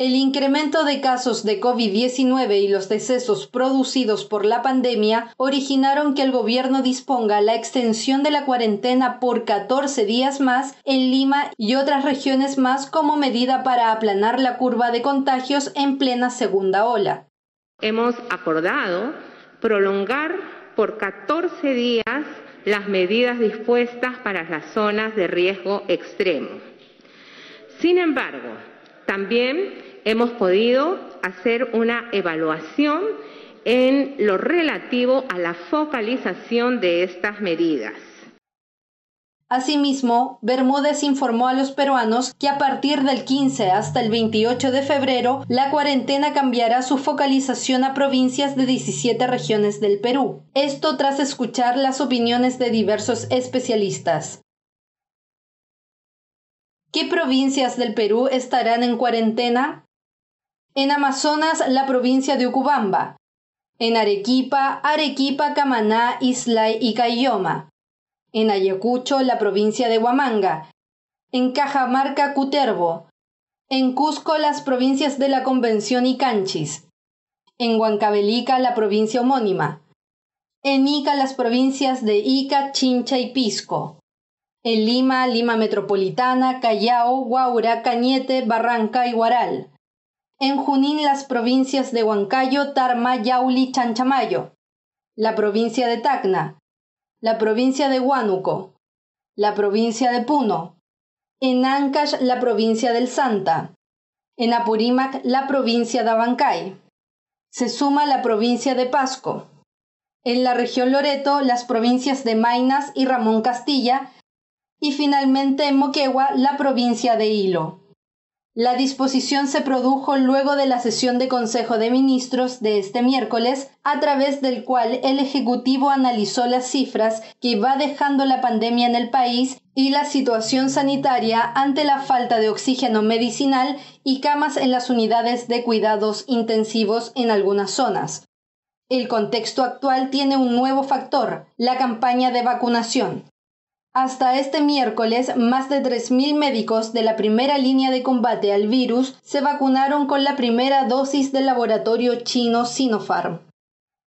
El incremento de casos de COVID-19 y los decesos producidos por la pandemia originaron que el gobierno disponga la extensión de la cuarentena por 14 días más en Lima y otras regiones más como medida para aplanar la curva de contagios en plena segunda ola. Hemos acordado prolongar por 14 días las medidas dispuestas para las zonas de riesgo extremo. Sin embargo, también hemos podido hacer una evaluación en lo relativo a la focalización de estas medidas. Asimismo, Bermúdez informó a los peruanos que a partir del 15 hasta el 28 de febrero, la cuarentena cambiará su focalización a provincias de 17 regiones del Perú. Esto tras escuchar las opiniones de diversos especialistas. ¿Qué provincias del Perú estarán en cuarentena? En Amazonas, la provincia de Ucubamba. En Arequipa, Arequipa, Camaná, Islay y Cayoma. En Ayacucho, la provincia de Huamanga. En Cajamarca, Cutervo. En Cusco, las provincias de la Convención y Canchis. En Huancavelica, la provincia homónima. En Ica, las provincias de Ica, Chincha y Pisco. En Lima, Lima Metropolitana, Callao, Huaura, Cañete, Barranca y Guaral en Junín las provincias de Huancayo, Tarma, Yauli, Chanchamayo, la provincia de Tacna, la provincia de Huánuco, la provincia de Puno, en Ancash la provincia del Santa, en Apurímac la provincia de Abancay. Se suma la provincia de Pasco. En la región Loreto las provincias de Mainas y Ramón Castilla y finalmente en Moquegua la provincia de Hilo. La disposición se produjo luego de la sesión de Consejo de Ministros de este miércoles, a través del cual el Ejecutivo analizó las cifras que va dejando la pandemia en el país y la situación sanitaria ante la falta de oxígeno medicinal y camas en las unidades de cuidados intensivos en algunas zonas. El contexto actual tiene un nuevo factor, la campaña de vacunación. Hasta este miércoles, más de 3.000 médicos de la primera línea de combate al virus se vacunaron con la primera dosis del laboratorio chino Sinopharm.